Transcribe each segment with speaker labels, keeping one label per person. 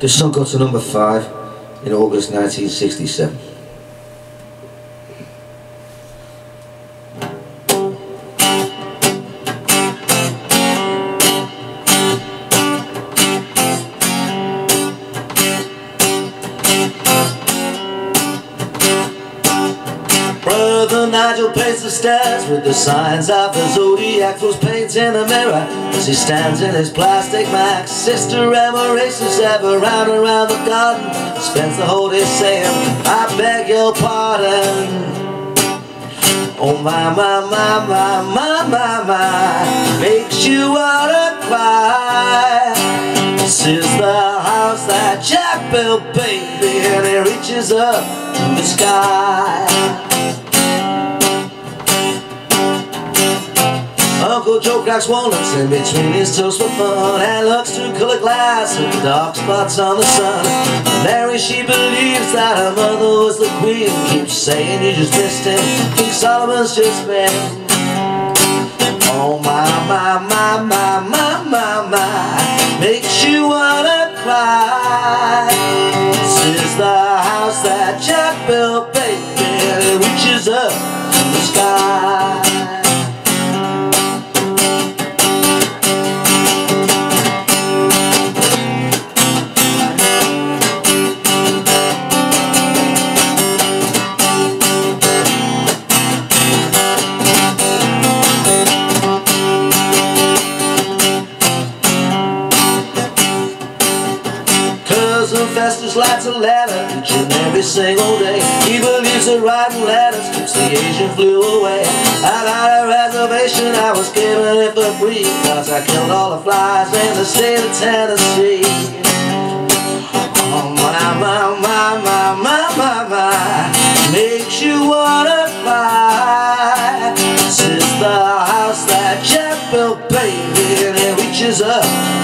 Speaker 1: This song got to number five in August 1967. Nigel paints the stairs with the signs of the zodiac was painting a mirror as he stands in his plastic max. Sister Emma races ever round and round the garden, spends the whole day saying, I beg your pardon. Oh my, my, my, my, my, my, my, makes you wanna cry. This is the house that Jack built, baby, and it reaches up to the sky. Joe cracks walnuts in between his toes for fun And looks through colored glass at the dark spots on the sun. Mary, she believes that her mother was the queen. Keeps saying you just missed him King Solomon's just been. Oh my, my, my, my, my, my, my. Makes you wanna cry. This is the house that Jack built, baby reaches up Cousin Festus lights a ladder each and every single day. He believes that writing letters keeps the Asian flu away. I got a reservation, I was given it for free. Cause I killed all the flies in the state of Tennessee. Oh my, my, my, my, my, my, my, makes you wanna cry. This is the house that Jack built, baby, and it reaches up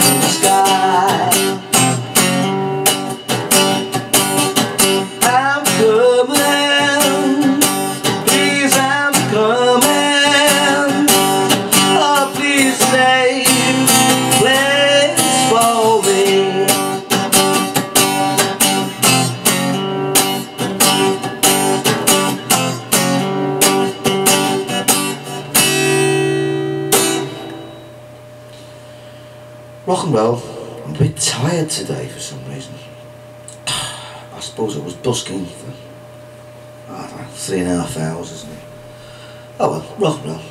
Speaker 1: Rock and roll. I'm a bit tired today for some reason. I suppose it was busking for I don't know, three and a half hours, isn't it? Oh well, rock and roll.